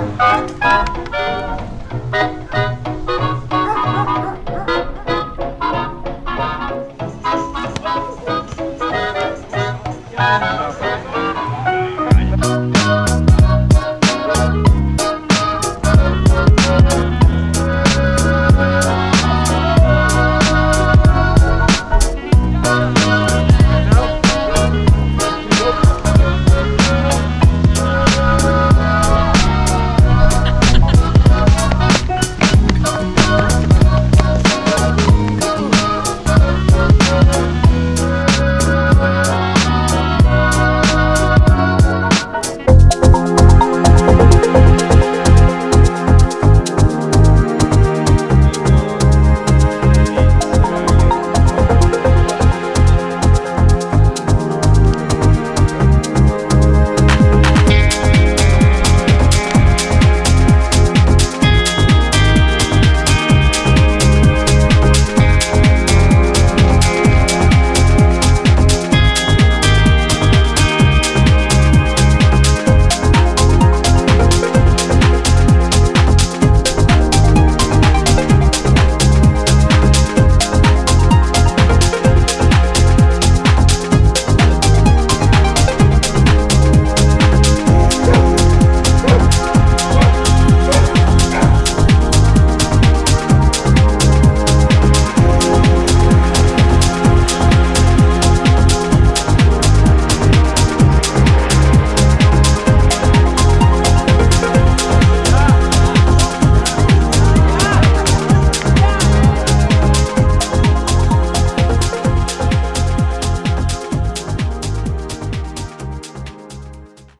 Musik